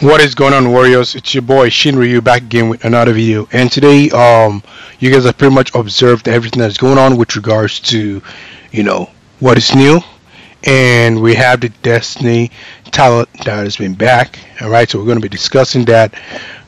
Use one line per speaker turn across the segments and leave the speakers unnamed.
What is going on, Warriors? It's your boy Shinryu back again with another video. And today, um, you guys have pretty much observed everything that's going on with regards to, you know, what is new. And we have the Destiny talent that has been back. All right, so we're going to be discussing that.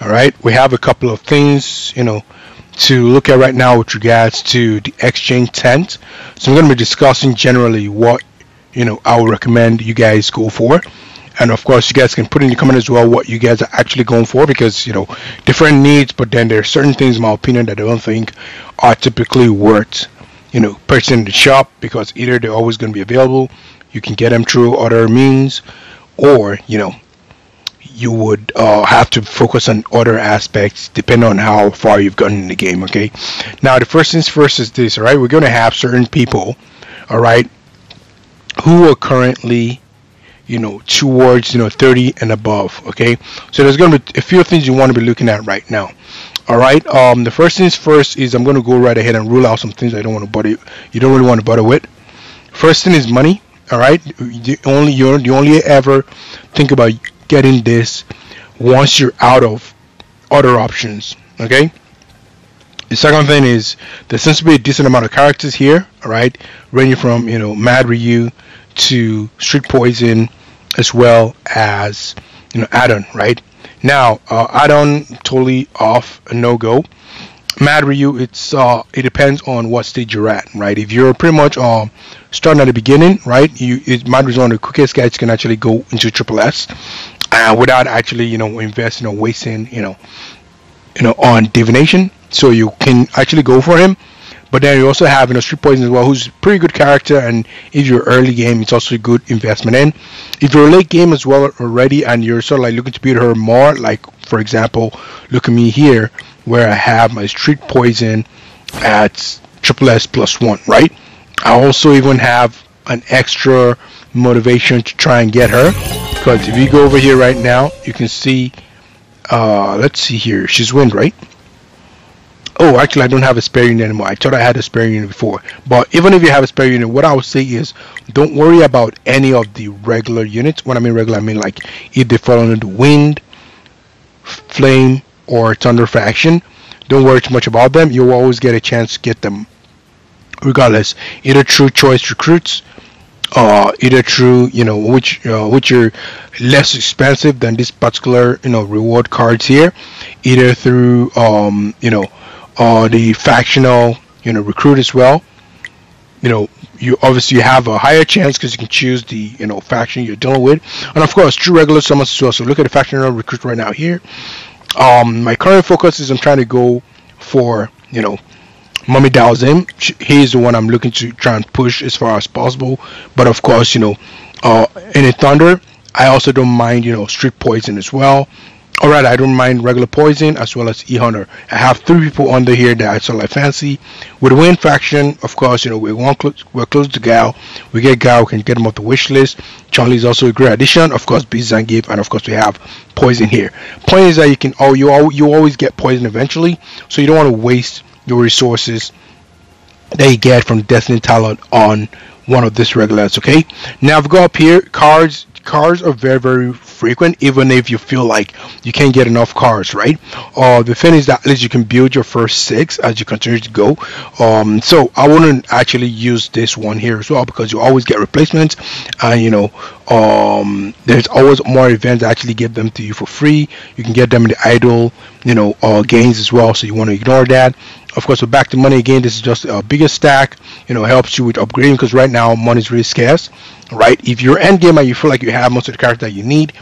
All right, we have a couple of things, you know, to look at right now with regards to the exchange tent. So I'm going to be discussing generally what, you know, I would recommend you guys go for and of course you guys can put in the comment as well what you guys are actually going for because you know different needs but then there are certain things in my opinion that I don't think are typically worth you know purchasing in the shop because either they're always going to be available you can get them through other means or you know you would uh, have to focus on other aspects depending on how far you've gotten in the game okay? Now the first things first is this all right? We're going to have certain people all right who are currently you know towards you know 30 and above okay? So there's to be a few things you want to be looking at right now all right? Um the first things first is i'm going to go right ahead and rule out some things i don't want to bother you don't really want to bother with. First thing is money all right? You only you're the only ever think about getting this once you're out of other options okay? The second thing is there seems to be a decent amount of characters here all right? Ranging from you know mad ryu to street poison as well as you know Adon right? Now uh, Adon totally off a no-go. Mad ryu it's uh it depends on what stage you're at right? If you're pretty much um starting at the beginning right you it mad ryu's one of the quickest guys can actually go into triple s uh, without actually you know investing or wasting you know you know on divination. So you can actually go for him but then you also have you know Street Poison as well, who's a pretty good character, and if you're early game, it's also a good investment in. If you're late game as well already, and you're sort of like looking to beat her more, like for example, look at me here, where I have my Street Poison at triple S plus one, right? I also even have an extra motivation to try and get her, because if you go over here right now, you can see. Uh, let's see here, she's wind, right? Oh, actually, I don't have a spare unit anymore. I thought I had a spare unit before. But even if you have a spare unit, what I would say is don't worry about any of the regular units. When I mean regular, I mean like if they fall under the wind, flame, or thunder faction. Don't worry too much about them. You'll always get a chance to get them regardless. Either through choice recruits, uh, either through you know which uh, which are less expensive than this particular you know reward cards here, either through um, you know uh, the factional, you know, recruit as well. You know, you obviously have a higher chance because you can choose the you know faction you're dealing with, and of course, true regular summons as well. So look at the factional recruit right now here. Um, my current focus is I'm trying to go for you know Mummy Dhalsim. He's the one I'm looking to try and push as far as possible. But of course, you know, uh, in a Thunder, I also don't mind you know Street Poison as well. Alright, I don't mind regular poison as well as E-Hunter. I have three people under here that I sort of fancy. With Wind faction, of course, you know, we're, one close, we're close to Gal. We get Gal, we can get him off the wish list. Charlie is also a great addition. Of course, Beast Zangief, and of course we have Poison here. Point is that you can, oh, you, all, you always get Poison eventually, so you don't want to waste your resources that you get from Destiny Talent on one of these regulars, okay? Now, if we go up here, cards, cards are very, very frequent, even if you feel like you can't get enough cars, right? Uh, the thing is that at least you can build your first six as you continue to go. Um, so I wouldn't actually use this one here as well because you always get replacements, and you know, um, there's always more events that actually give them to you for free. You can get them in the idle, you know, uh, gains as well. So you want to ignore that. Of course, we're back to money again. This is just a bigger stack. You know, helps you with upgrading because right now money is really scarce right? If you're end game and you feel like you have most of the character that you need,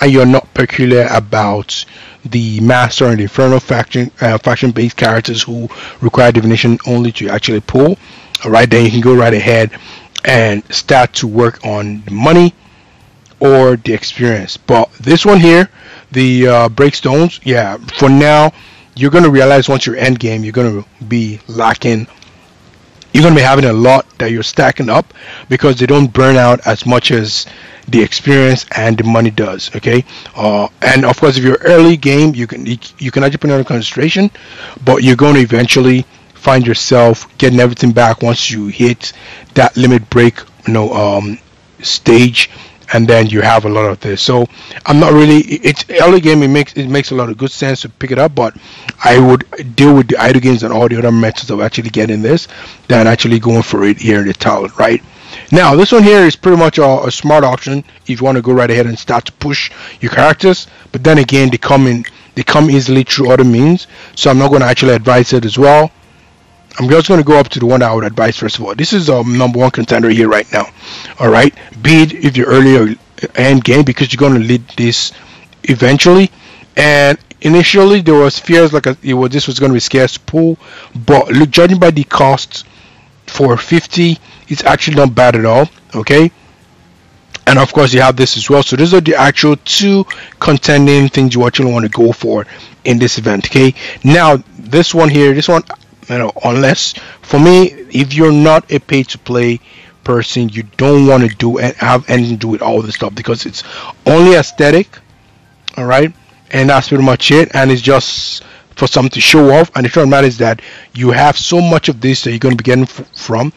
and you're not peculiar about the master and the inferno faction uh, faction based characters who require divination only to actually pull, all right, then you can go right ahead and start to work on the money or the experience. But this one here, the uh, breakstones, yeah, for now you're gonna realize once you're end game, you're gonna be lacking you're going to be having a lot that you're stacking up because they don't burn out as much as the experience and the money does okay? Uh, and of course if you're early game you can you can actually put under concentration but you're going to eventually find yourself getting everything back once you hit that limit break you know um, stage and then you have a lot of this. So I'm not really. It's early game. It makes it makes a lot of good sense to pick it up, but I would deal with the idle games and all the other methods of actually getting this than actually going for it here in the talent, right? Now this one here is pretty much a, a smart option if you want to go right ahead and start to push your characters. But then again, they come in they come easily through other means, so I'm not going to actually advise it as well. I'm just going to go up to the one I would advise first of all. This is a um, number one contender here right now. All right, beat if you're earlier end game because you're going to lead this eventually. And initially there was fears like a, it was, this was going to be scarce pool, but look, judging by the costs for 50, it's actually not bad at all. Okay. And of course, you have this as well. So these are the actual two contending things you actually want to go for in this event. Okay. Now this one here, this one you know, unless for me, if you're not a pay to play person, you don't want to do and have anything to do with all this stuff because it's only aesthetic, all right, and that's pretty much it. And it's just for something to show off. And the truth of the matter is that you have so much of this that you're going to be getting f- from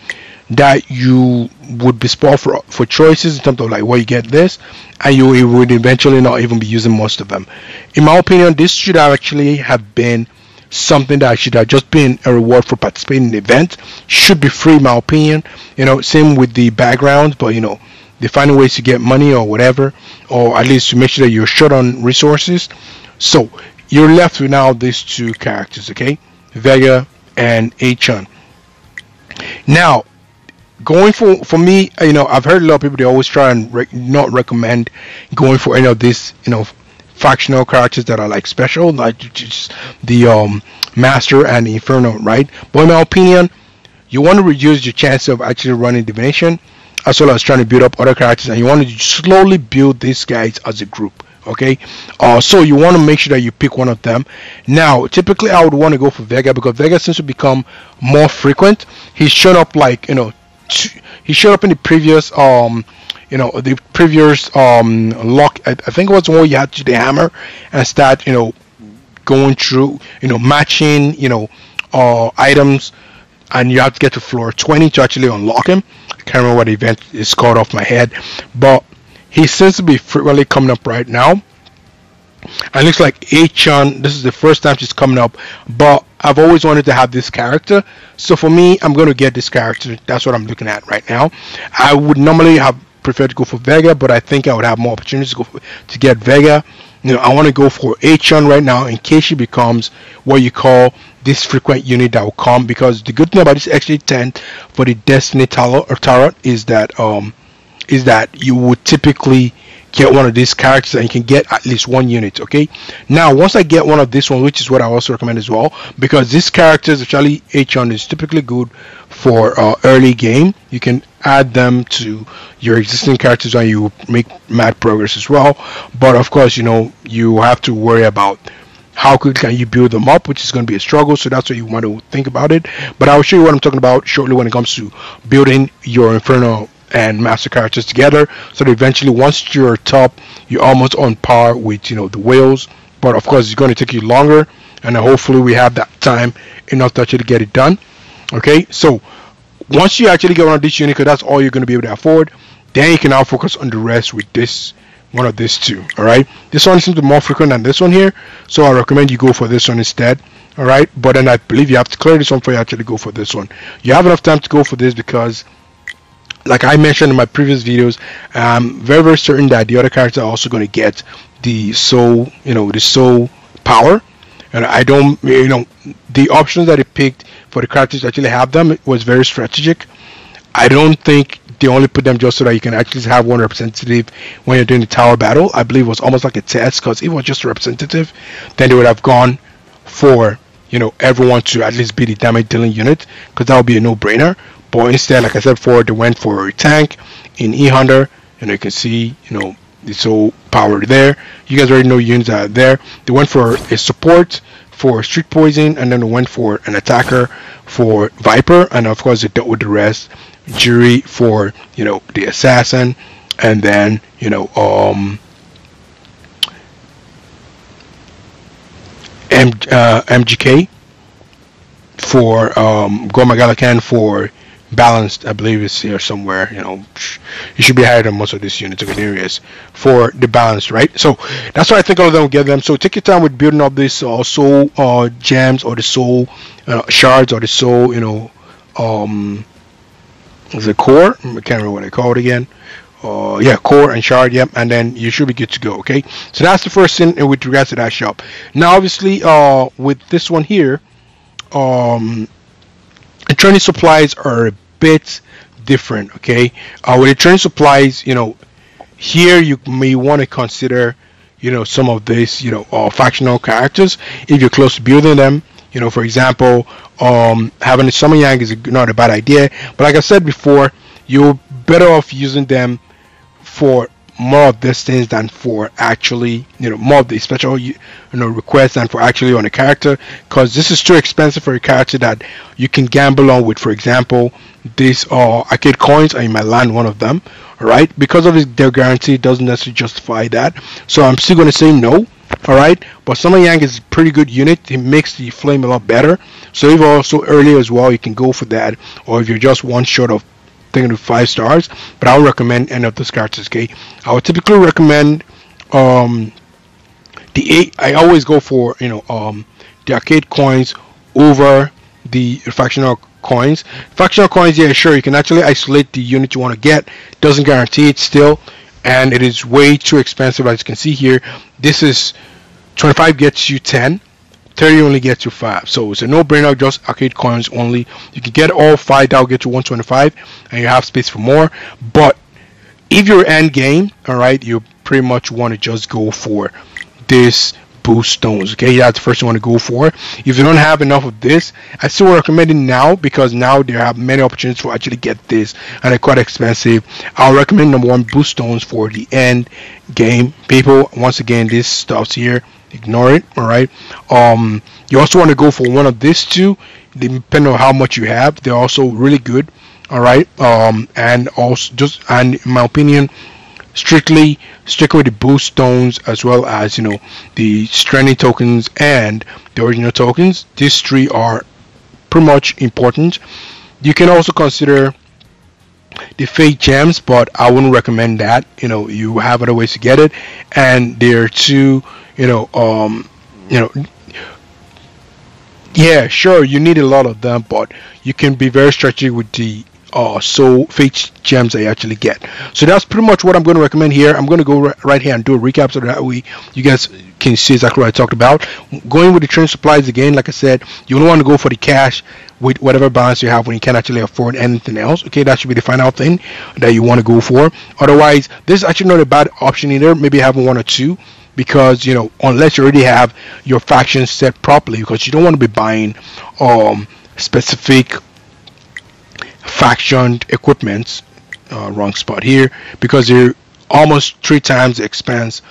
that you would be spoiled for for choices in terms of like where you get this, and you would eventually not even be using most of them. In my opinion, this should actually have been something that should have just been a reward for participating in the event. Should be free, my opinion. You know, same with the background, but you know, they find ways to get money or whatever, or at least to make sure that you're short on resources. So you're left with now these two characters, okay? Vega and Achan. Now, going for for me, you know, I've heard a lot of people they always try and not recommend going for any of this, you know, factional characters that are like special, like just the um, Master and Inferno, right? But in my opinion, you want to reduce your chance of actually running divination. As well as trying to build up other characters and you want to slowly build these guys as a group okay? Uh, so you want to make sure that you pick one of them. Now typically i would want to go for vega because vega seems to become more frequent. He's shown up like you know he showed up in the previous um you know the previous um lock I, I think it was one you had to the hammer and start you know going through you know matching you know uh items and you have to get to floor 20 to actually unlock him I can't remember what event is called off my head but he seems to be frequently coming up right now and looks like Achan, this is the first time she's coming up, but I've always wanted to have this character. So for me, I'm going to get this character. That's what I'm looking at right now. I would normally have prefer to go for Vega, but I think I would have more opportunities to go for, to get Vega. You know, I want to go for Achan right now in case she becomes what you call this frequent unit that will come. Because the good thing about this extra 10 for the Destiny Tarot or Tarot is that um is that you would typically get one of these characters and you can get at least one unit okay? Now once I get one of this one which is what I also recommend as well because this character especially Achan is typically good for uh, early game. You can add them to your existing characters and you make mad progress as well. But of course you know you have to worry about how quickly can you build them up which is going to be a struggle so that's what you want to think about it. But i'll show you what i'm talking about shortly when it comes to building your inferno and master characters together. So that eventually once you're top you're almost on par with you know the whales. But of course it's going to take you longer and hopefully we have that time enough to actually get it done. Okay so once you actually get one of these units because that's all you're going to be able to afford then you can now focus on the rest with this one of these two all right? This one seems to be more frequent than this one here so i recommend you go for this one instead all right? But then i believe you have to clear this one before you actually go for this one. You have enough time to go for this because like I mentioned in my previous videos, I'm very very certain that the other characters are also going to get the soul, you know, the soul power. And I don't, you know, the options that he picked for the characters to actually have them was very strategic. I don't think they only put them just so that you can actually have one representative when you're doing the tower battle. I believe it was almost like a test because if it was just a representative, then they would have gone for you know everyone to at least be the damage dealing unit because that would be a no-brainer. But instead, like I said before, they went for a tank in E Hunter, and you can see, you know, it's all power there. You guys already know units are there. They went for a support for street poison, and then they went for an attacker for Viper, and of course they dealt with the rest. Juri for you know the assassin, and then you know um M, uh, MGK for um, Gor Magalakan for balanced. I believe it's here somewhere. You know, you should be higher than most of these units of areas for the balance, right? So that's why I think all of them will get them. So take your time with building up this uh, soul uh, gems or the soul uh, shards or the soul, you know, um, the core. I can't remember what I call it again. Uh, yeah, core and shard, yep, and then you should be good to go. Okay, so that's the first thing with regards to that shop. Now, obviously, uh, with this one here, um, training supplies are a bit different. Okay, uh, with the training supplies, you know, here you may want to consider, you know, some of these, you know, uh, factional characters if you're close to building them. You know, for example, um, having a Summer Yang is not a bad idea, but like I said before, you're better off using them for more of these things than for actually, you know, more of the special, you know, requests than for actually on a character. Because this is too expensive for a character that you can gamble on with. For example, these uh, arcade coins, and you might land one of them, right? Because of their guarantee, doesn't necessarily justify that. So I'm still going to say no. All right, but Summer Yang is a pretty good unit. It makes the flame a lot better. So if also earlier as well, you can go for that. Or if you're just one short of thinking of five stars, but I would recommend End of the. Okay, I would typically recommend um, the eight. I always go for you know um, the arcade coins over the fractional coins. Fractional coins, yeah, sure, you can actually isolate the unit you want to get. Doesn't guarantee it still, and it is way too expensive. As you can see here, this is 25 gets you 10 30 only gets you 5 so it's a no-brainer just arcade coins only. You can get all 5 that'll get you 125 and you have space for more. But if you're end game all right you pretty much want to just go for this boost stones okay? That's the first you want to go for. If you don't have enough of this i still recommend it now because now there are many opportunities to actually get this and they're quite expensive. I'll recommend number one boost stones for the end game. People once again this stuff's here ignore it all right? Um you also want to go for one of these two depending on how much you have they're also really good all right? Um and also just and in my opinion strictly stick with the boost stones as well as you know the stranding tokens and the original tokens. These three are pretty much important. You can also consider the fake gems but i wouldn't recommend that. You know you have other ways to get it. And there are two you know, um, you know, yeah, sure, you need a lot of them, but you can be very strategic with the uh, so fake gems I actually get. So that's pretty much what I'm going to recommend here. I'm going to go right here and do a recap so that way you guys can see exactly what I talked about. Going with the training supplies again, like I said, you don't want to go for the cash with whatever balance you have when you can't actually afford anything else. Okay, that should be the final thing that you want to go for. Otherwise, this is actually not a bad option either. Maybe having one or two because you know unless you already have your faction set properly because you don't want to be buying um, specific faction equipment uh, wrong spot here because they're almost three times the expense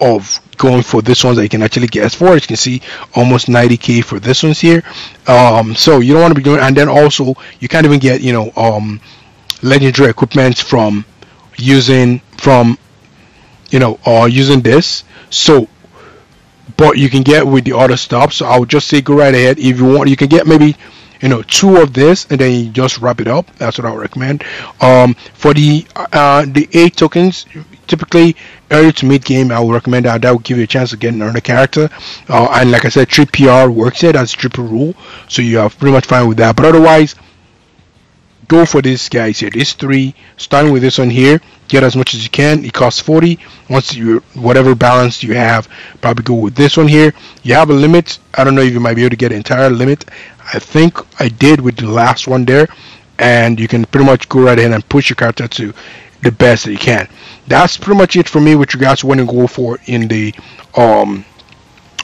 of going for this one that you can actually get as far as you can see almost 90k for this ones here um, so you don't want to be doing and then also you can't even get you know um, legendary equipment from using from you know uh, using this so, but you can get with the other stuff. So I would just say go right ahead. If you want, you can get maybe you know two of this and then you just wrap it up. That's what i would recommend. Um, for the uh, the eight tokens typically early to mid game i would recommend that that will give you a chance to get another character. Uh, and like i said 3 pr works here that's triple rule so you are pretty much fine with that. But otherwise go for this guys. Here these three starting with this one here get as much as you can. It costs 40 once you whatever balance you have probably go with this one here. You have a limit. I don't know if you might be able to get an entire limit. I think I did with the last one there and you can pretty much go right ahead and push your character to the best that you can. That's pretty much it for me with regards to when to go for in the um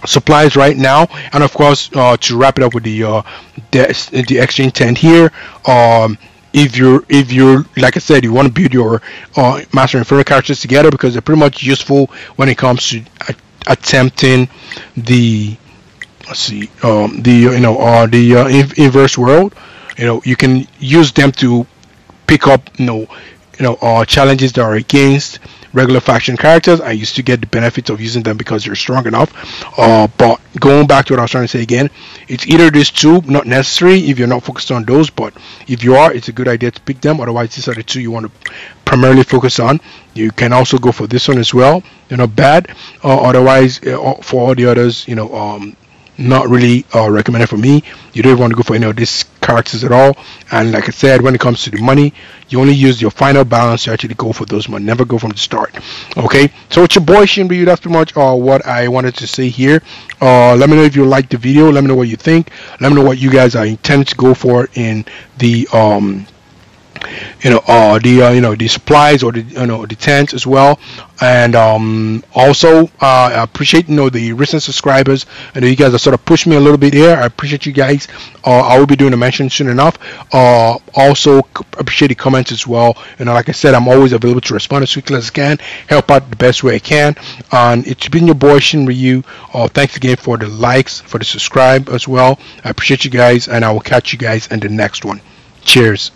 supplies right now. And of course uh, to wrap it up with the uh, the, the exchange tent here um, if you're if you're like I said you want to build your uh, master inferno characters together because they're pretty much useful when it comes to uh, attempting the let's see um, the you know uh, the uh, inverse world. You know you can use them to pick up you know you know uh, challenges that are against regular faction characters and you still get the benefits of using them because you're strong enough. Uh, but going back to what I was trying to say again, it's either these two, not necessary if you're not focused on those, but if you are, it's a good idea to pick them. Otherwise, these are the two you want to primarily focus on. You can also go for this one as well. They're not bad. Uh, otherwise, uh, for all the others, you know, um, not really uh, recommended for me. You don't want to go for any of these characters at all. And like I said, when it comes to the money, you only use your final balance to actually go for those money. Never go from the start. Okay. So it's your boy Shinryu. That's pretty much uh, what I wanted to say here. Uh, let me know if you liked the video. Let me know what you think. Let me know what you guys are intending to go for in the um you know uh, the uh, you know the supplies or the you know the tents as well. And um, also uh, I appreciate you know the recent subscribers. I know you guys are sort of pushed me a little bit here. I appreciate you guys. Uh, I will be doing a mention soon enough. Uh, also appreciate the comments as well. You know like I said I'm always available to respond as quickly as I can help out the best way I can. And it's been your boy Shin Ryu. Uh, thanks again for the likes for the subscribe as well. I appreciate you guys and I will catch you guys in the next one. Cheers